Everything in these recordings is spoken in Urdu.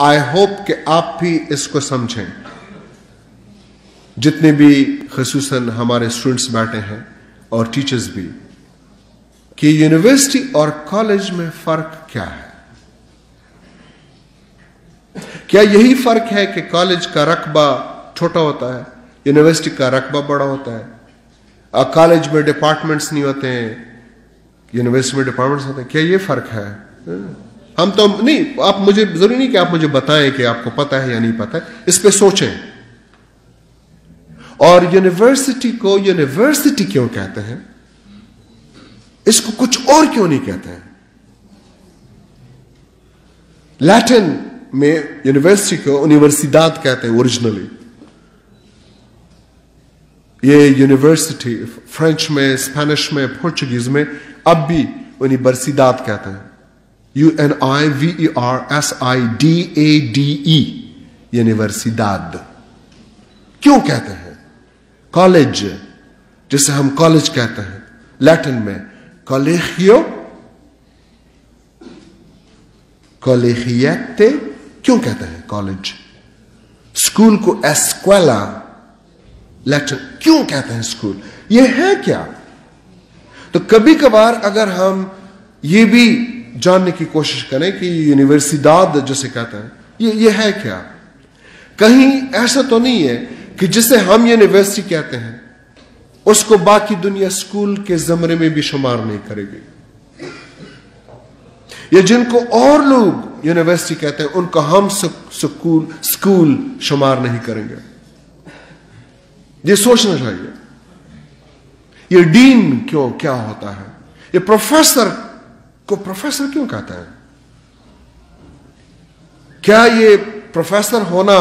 آئی ہوپ کہ آپ بھی اس کو سمجھیں۔ جتنے بھی خصوصاً ہمارے اسٹوڈنٹس بیٹھے ہیں اور ٹیچرز بھی، کہ یونیورسٹی اور کالج میں فرق کیا ہے؟ کیا یہی فرق ہے کہ کالج کا رقبہ چھوٹا ہوتا ہے یونیورسٹی کا رقبہ بڑا ہوتا ہے؟ کالج میں ڈپارٹمنٹس نہیں ہوتے ہیں یونیورسٹی میں ڈپارٹمنٹس ہوتے ہیں، کیا یہ فرق ہے؟ ہم تو نہیں، آپ مجھے، ضروری نہیں کہ آپ مجھے بتائیں کہ آپ کو پتا ہے یا نہیں پتا ہے اس پہ سوچیں۔ اور یونیورسٹی کو یونیورسٹی کیوں کہتے ہیں؟ اس کو کچھ اور کیوں نہیں کہتے ہیں؟ لیٹن میں یونیورسٹی کو یونیورسٹیداد کہتے ہیں اوریجنلی یہ یونیورسٹی فرینچ میں اسپینش میں پورچگیز میں اب بھی یونیورسٹیداد کہتے ہیں۔ U N I V E R S I D A D E یونیورسٹیداد کیوں کہتے ہیں؟ کالج، جسے ہم کالج کہتے ہیں، لیٹن میں کالیخیو کالیخیتے کیوں کہتے ہیں کالج؟ اسکول کو ایسکویلا لیٹن کیوں کہتے ہیں اسکول یہ ہے کیا؟ تو کبھی کبھار اگر ہم یہ بھی جاننے کی کوشش کریں کہ یونیورسٹیداد جسے کہتے ہیں، یہ یہ ہے کیا؟ کہیں ایسا تو نہیں ہے کہ جسے ہم یونیورسٹی کہتے ہیں، اس کو باقی دنیا اسکول کے زمرے میں بھی شمار نہیں کرے گی۔ یا جن کو اور لوگ یونیورسٹی کہتے ہیں، ان کو ہم سکول سکول شمار نہیں کریں گے۔ یہ سوچنا چاہیے۔ یہ ڈین کیوں کیا ہوتا ہے؟ یہ پروفیسر کو پروفیسر کیوں کہتا ہے کیا یہ پروفیسر ہونا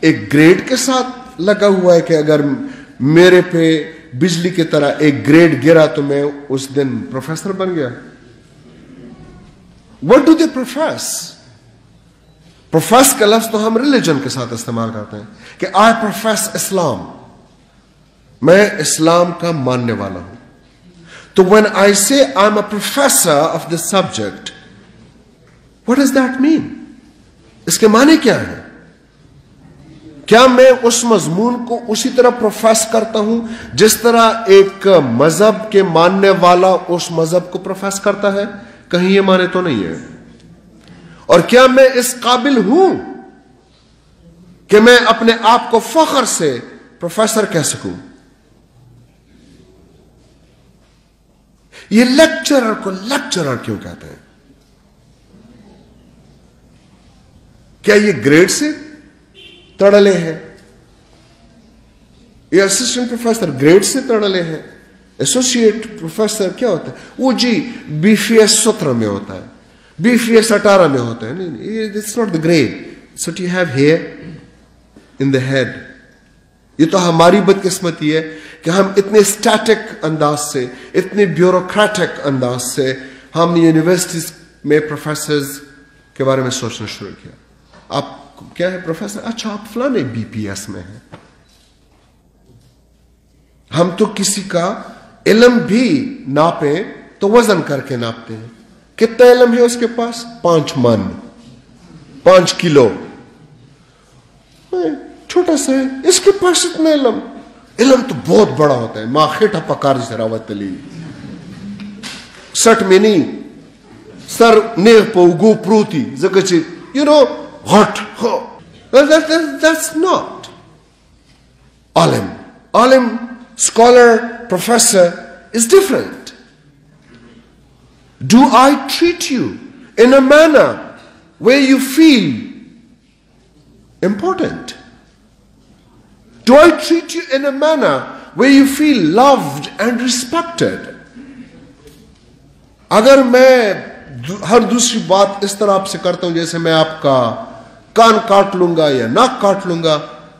ایک گریڈ کے ساتھ لگا ہوا ہے کہ اگر میرے پہ بجلی کی طرح ایک گریڈ گرا تو میں اس دن پروفیسر بن گیا؟ وٹ ڈو دے پروفیس پروفیس کا لفظ تو ہم ریلیجن کے ساتھ استعمال کرتے ہیں کہ آئی پروفیس اسلام میں اسلام کا ماننے والا ہوں۔ تو when I see I am a professor of the subject what does that mean اس کے معنی کیا ہے کیا میں اس مضمون کو اسی طرح پروفیس کرتا ہوں جس طرح ایک مذہب کے ماننے والا اس مذہب کو پروفیس کرتا ہے کہیں یہ مانے تو نہیں ہے اور کیا میں اس قابل ہوں کہ میں اپنے آپ کو فخر سے پروفیسر کہہ سکوں یہ لیکچرر کو لیکچرر کیوں کہتے ہیں؟ کیا یہ گریڈ سے تڑلے ہیں؟ یہ اسسٹنٹ پروفیسر گریڈ سے تڑلے ہیں؟ ایسوسیٹ پروفیسر کیا ہوتا ہے؟ وہ جی بی فی ایس سترہ میں ہوتا ہے بی فی ایس اٹھارہ میں ہوتا ہے، نہیں it's not the grade it you have here in the head یہ تو ہماری بدقسمتی ہے کہ ہم اتنے اسٹیٹک انداز سے، اتنے بیوروکریٹک انداز سے ہم یونیورسٹیز میں پروفیسرز کے بارے میں سوچنا شروع کیا۔ آپ کیا ہے پروفیسر اچھا آپ فلانے بی پی ایس میں ہیں۔ ہم تو کسی کا علم بھی ناپیں تو وزن کر کے ناپتے ہیں۔ کتنا علم ہے اس کے پاس؟ پانچ من، پانچ کلو۔ چھوٹا سا ہے، اس کے پاس اتنا علم۔ علم تو بہت بڑا ہوتا ہے ماں خیٹا پکار جسے راوت لی سٹ میں نہیں، سر نیغ پو گو پروتی، زکر چی یو نو ہٹ ہو that's not عالم۔ عالم، scholar professor is different. Do I treat you in a manner where you feel important? Do I treat you in a manner where you feel loved and respected? اگر میں ہر دوسری بات اس طرح آپ سے کرتا ہوں جیسے میں آپ کا کان کاٹ لوں گا یا ناک کاٹ لوں گا،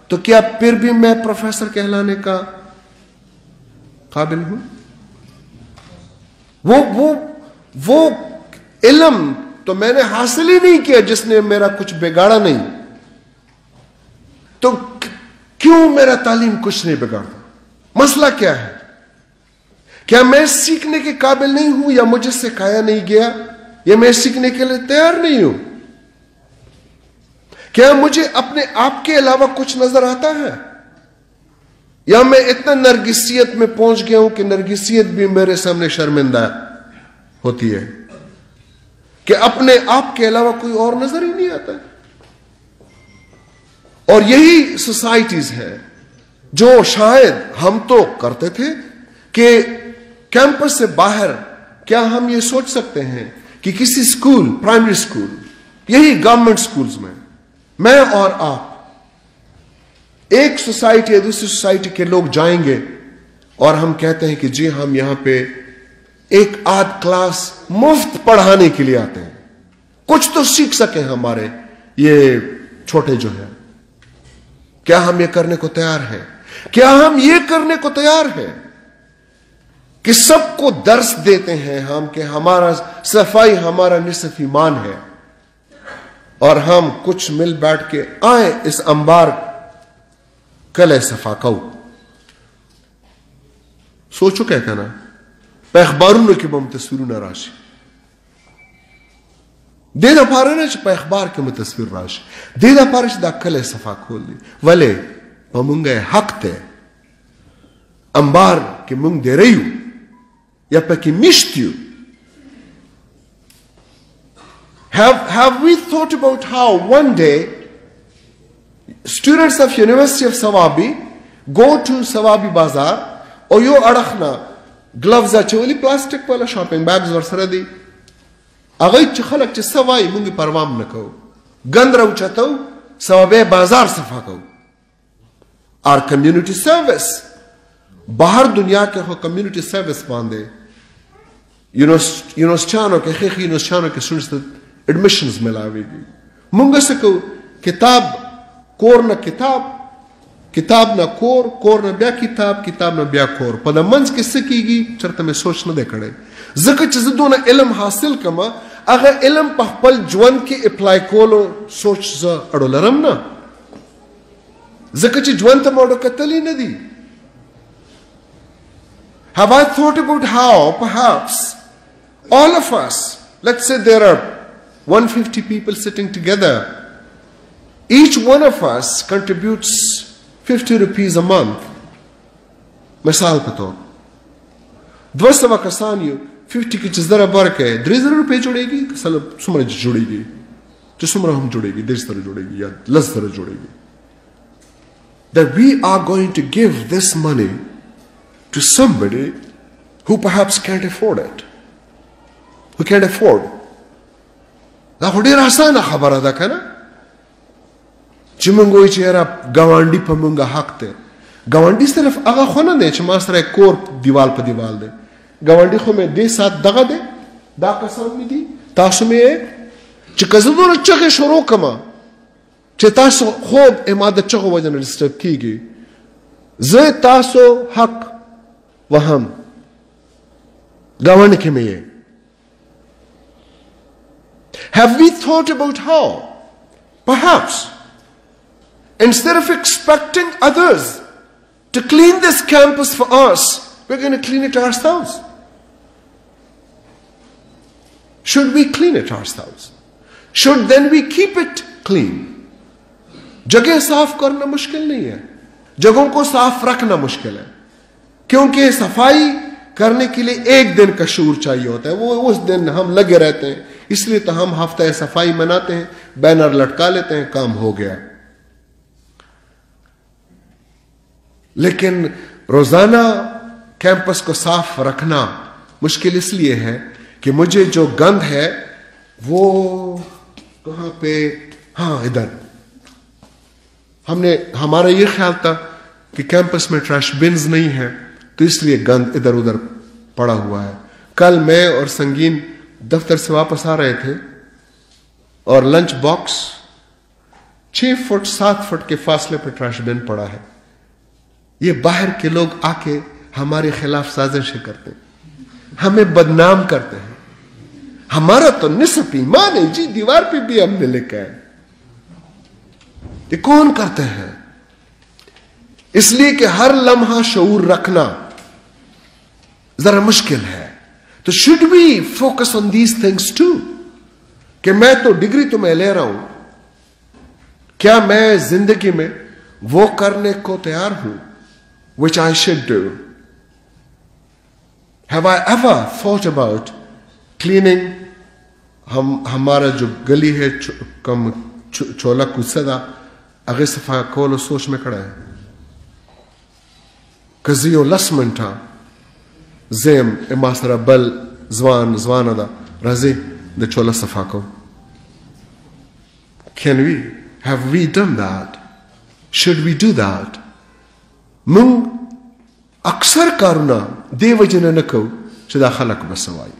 تو کیا پھر بھی میں پروفیسر کہلانے کا قابل ہوں؟ وہ وہ وہ علم تو میں نے حاصل ہی نہیں کیا جس نے میرا کچھ بگاڑا نہیں۔ تو کیوں میرا تعلیم کچھ نہیں بگاڑتا؟ مسئلہ کیا ہے؟ کیا میں سیکھنے کے قابل نہیں ہوں یا مجھے سکھایا نہیں گیا؟ یا میں سیکھنے کے لیے تیار نہیں ہوں؟ کیا مجھے اپنے آپ کے علاوہ کچھ نظر آتا ہے؟ یا میں اتنا نرگسیت میں پہنچ گیا ہوں کہ نرگسیت بھی میرے سامنے شرمندہ ہوتی ہے کہ اپنے آپ کے علاوہ کوئی اور نظر ہی نہیں آتا؟ اور یہی سوسائٹیز ہے جو شاید ہم تو کرتے تھے کہ کیمپس سے باہر کیا ہم یہ سوچ سکتے ہیں کہ کسی اسکول پرائمری اسکول یہی گورنمنٹ اسکولس میں میں اور آپ ایک سوسائٹی یا دوسری سوسائٹی کے لوگ جائیں گے اور ہم کہتے ہیں کہ جی ہم یہاں پہ ایک آدھ کلاس مفت پڑھانے کے لیے آتے ہیں۔ کچھ تو سیکھ سکیں ہمارے یہ چھوٹے جو ہیں۔ کیا ہم یہ کرنے کو تیار ہیں؟ کیا ہم یہ کرنے کو تیار ہیں؟ کہ سب کو درس دیتے ہیں ہم کہ ہمارا صفائی ہمارا نصف ایمان ہے۔ اور ہم کچھ مل بیٹھ کے آئیں اس انبار کل صفا کو۔ سوچو کیا کہنا؟ پیخباروں کی بم تصویر نہ راشی؟ د دې لپاره نه چې په اخبار کې متصویر راشي. د دې لپاره چې دا کله صفا کول دي. ولې؟ په مونږه حق ته انبار کې مونږ ډېریو یا پکې مشتیو have have we thought about how one day students of university of sawabi go to sawabi bazaar? او یو اړخ نه gloves اچولي پلاستیک والا شاپینګ بیگز ور سره دي هغه چې خلک چې سوای مونږ پروام نکو ګند راو چتو سبب بازار صفا کو ار کمیونټي سرویس بهر دنیا کې هو کمیونټي سرویس باندې. یونیورسټ یونیورسټانو کې خېخ یونیورسټانو کې سنست اډمیشنز ملاويږي مونږ سکو کتاب کور نه کتاب کتاب نه کور کور نه بیا کتاب کتاب نه بیا کور. په منځ کې سکیږي چرته مې سوچ نه دی کړی. ځکه چې زه دونه علم حاصل کما اگر علم پخپل جوان کے اپلائی کولو سوچ زا اڑو لرم نا زکر چیز جوان تا موڑو کتلی ندی Have I thought about how perhaps all of us, let's say there are 150 people sitting together. Each one of us contributes 50 rupees a month. مثال په تور دو سوه کسان یو 50 کې چې زره برکه درې زره روپۍ جوړېږي که سل څومره جوړېږي چې څومره هم جوړېږي درې سره جوړېږي یا لس سره جوړېږي that we are going to give this money to somebody who perhaps can't afford it. Who can't afford. دا ډیر اسانه خبره ده کنه چې مونږ وایو چې یاره ګاونډي په مونږه حق ته ګاونډي صرف هغه خو نه چې ما سره کور دیوال په دیوال دی ګاونډي خو مې دې سات دغه دی دا قسم مې دي تاسو مې چې کزه دونه چغې شروع کما چې تاسو خوب اماده چغو وجه نه ډسټرب کیږي. زه تاسو حق وهم. ګاونډي کې مې Have we thought about how? Perhaps, instead of expecting others to clean this campus for us, we're going to clean it ourselves. Should we clean it ourselves? Should then we keep it clean? جگہ صاف کرنا مشکل نہیں ہے۔ جگہوں کو صاف رکھنا مشکل ہے۔ کیونکہ صفائی کرنے کے لیے ایک دن کا شور چاہیے ہوتا ہے۔ وہ اس دن ہم لگے رہتے ہیں۔ اس لیے تو ہم ہفتہ صفائی مناتے ہیں۔ بینر لٹکا لیتے ہیں۔ کام ہو گیا۔ لیکن روزانہ کیمپس کو صاف رکھنا مشکل اس لیے ہے کہ مجھے جو گند ہے وہ کہاں پہ؟ ہاں ادھر۔ ہم نے، ہمارا یہ خیال تھا کہ کیمپس میں ٹریش بنز نہیں ہے تو اس لیے گند ادھر ادھر پڑا ہوا ہے۔ کل میں اور سنگین دفتر سے واپس آ رہے تھے اور لنچ باکس چھ فٹ، سات فٹ کے فاصلے پہ ٹریش بین پڑا ہے۔ یہ باہر کے لوگ آ کے ہمارے خلاف سازشیں کرتے ہیں۔ ہمیں بدنام کرتے ہیں۔ ہمارا تو نصف ایمان ہے۔ جی دیوار پہ بھی ہم نے لکھا ہے۔ یہ کون کرتے ہیں؟ اس لیے کہ ہر لمحہ شعور رکھنا ذرا مشکل ہے۔ تو should be focus on these things too کہ میں تو ڈگری تو میں لے رہا ہوں۔ کیا میں زندگی میں وہ کرنے کو تیار ہوں؟ Which I should do have I ever thought about cleaning ہم ہمارا جو گلی ہے کم چولا کسدا اگر صفا کول سوچ میں کھڑا ہے کزیو لس منٹا زیم اما سرا بل زوان زوان دا رزی د چولا صفا کو Can we? Have we done that? Should we do that? من اکثر کارونه دی وجنه نکو چې دا خلق بسوای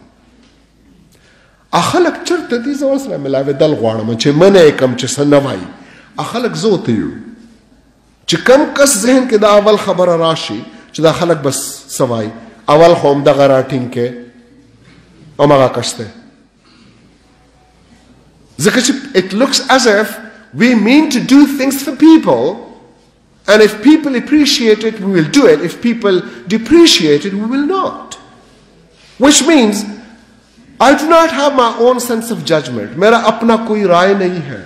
اخلق چرته دي؟ زو سره ملاوي دل غواړم چې منه کم چې سنوای اخلق زو ته یو. چې کم کس ذهن کې دا اول خبره راشي چې دا خلق بس سوای اول خوم د غراټینګ کې او مغه کشته ځکه چې it looks as if we mean to do things for people and if people appreciate it, we will do it. If people depreciate it, we will not. Which means, I do not have my own sense of judgment. میرا اپنا کوئی رائے نہیں ہے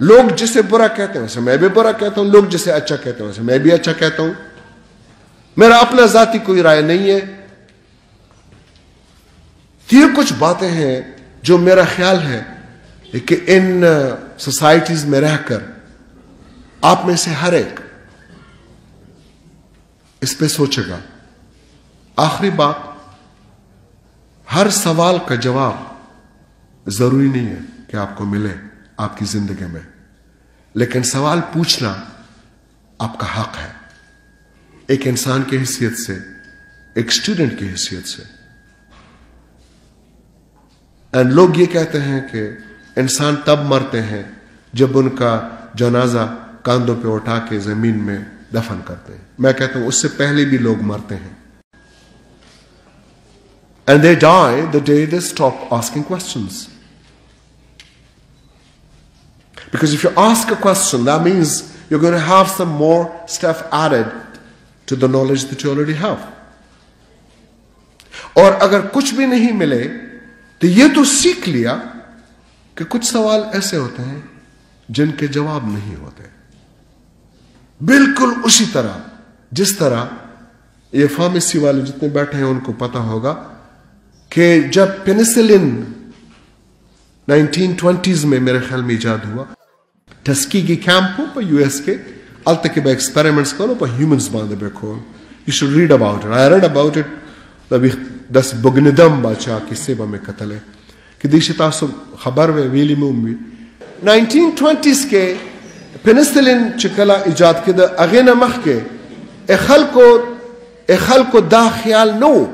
لوگ جسے برا کہتے ہیں ویسے میں بھی برا کہتا ہوں لوگ جسے اچھا کہتے ہیں ویسے میں بھی اچھا کہتا ہوں میرا اپنا ذاتی کوئی رائے نہیں ہے یہ کچھ باتیں ہیں جو میرا خیال ہے کہ ان سوسائٹیز میں رہ کر آپ میں سے ہر ایک اس پہ سوچے گا۔ آخری بات، ہر سوال کا جواب ضروری نہیں ہے کہ آپ کو ملے آپ کی زندگی میں، لیکن سوال پوچھنا آپ کا حق ہے۔ ایک انسان کی حیثیت سے، ایک اسٹوڈنٹ کی حیثیت سے۔ اینڈ لوگ یہ کہتے ہیں کہ انسان تب مرتے ہیں جب ان کا جنازہ کاندھوں پہ اٹھا کے زمین میں دفن کرتے ہیں۔ میں کہتا ہوں، اس سے پہلے بھی لوگ مرتے ہیں۔ And they die the day they stop asking questions because if you ask a question that means you gonna have some more stuff added to the knowledge that you already have اور اگر کچھ بھی نہیں ملے، تو یہ تو سیکھ لیا کہ کچھ سوال ایسے ہوتے ہیں جن کے جواب نہیں ہوتے۔ بالکل اسی طرح، جس طرح یہ فارمیسی والے جتنے بیٹھے ہیں ان کو پتا ہوگا کہ جب پینسلن نائنٹین ٹوینٹیز میں میرے خیال میں ایجاد ہوا، ٹسکی کی کیمپ ہو پر یو ایس کے التکی بے ایکسپیریمنٹس کرو پر ہیومنس باندھے بے کھول you should read about it I read about it تبھی دس بگندم باچا کی سیبا میں قتل ہے۔ کہ دیشی تاسو خبر وے، ویلی میں نائنٹین ٹوینٹیز کے پنسټلین چې کله ایجاد کړ د اغه نه مخکې. خلکو خلکو دا خیال نو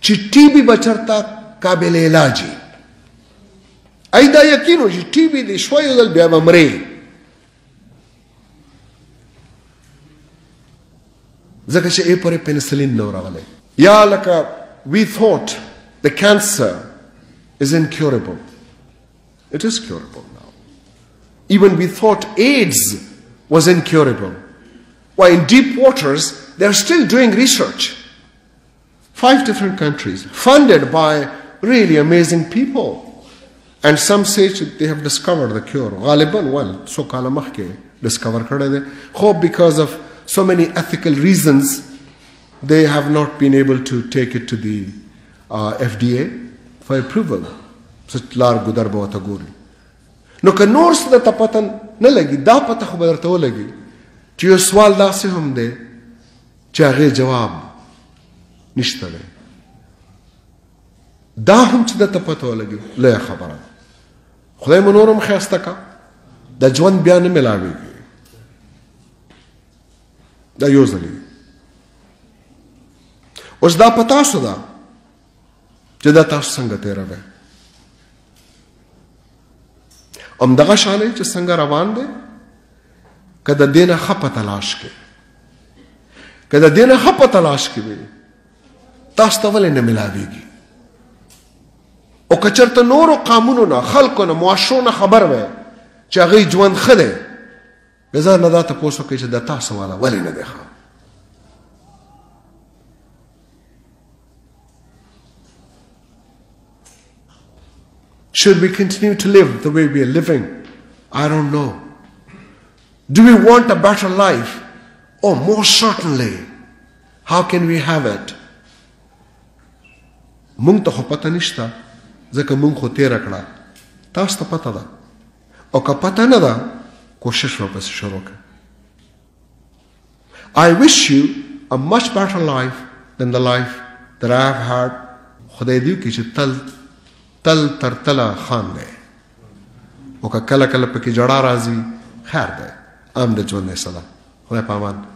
چې ټي بي بچرتا قابل علاجي ایدا یقین وشي ټي بي د شوي دل بیا مري ځکه چې ای پرې پنسلین نو راغله یا لکه we ثوټ the cancer is incurable it is curable Even we thought AIDS was incurable. Why, in deep waters, they're still doing research. Five different countries, funded by really amazing people. And some say they have discovered the cure. Ghaliban, well, so kala mahke, discover kade Hope because of so many ethical reasons, they have not been able to take it to the uh, FDA for approval. Such large gudar. نو که نور څه د پته نه لګي دا پته خو درته ولګي چې یو سوال داسې هم دی چې هغې جواب نشته دی. دا هم چې درته پته ولګي لویه خبره خدای مو نور هم ښایسته کا د ژوند بیا نه ملاویږي دا یو ځلې اوس دا په تاسو ده چې دا تاسو څنګه تېروئ ام دغه شانې چې څنګه روان دی کله دینه خپه تلاش کې کله دینه خپه تلاش کې وي تاسو ته ولې نه ملاويږي او کچرته نورو قانونونو معاشرو نه خبر وي چې هغه ژوند خله بزر نه دا ته پوسو کې چې د تاسو والا ولې نه دی ښه Should we continue to live the way we are living I don't know. Do we want a better life? Oh, most certainly. How can we have it? مونږ ته خو پته نشته ځکه مونږ خو تیره کړه تاسو ته پته ده او که پته نه ده کوشش ورپسې شروع کړه I wish you a much better life than the life that I have had. خدای دیو کې چې تل تل تر تله خان دی. او که کله کله پکې جړه راځي خیر دی. ام د ژوند نه سلا خدای پامان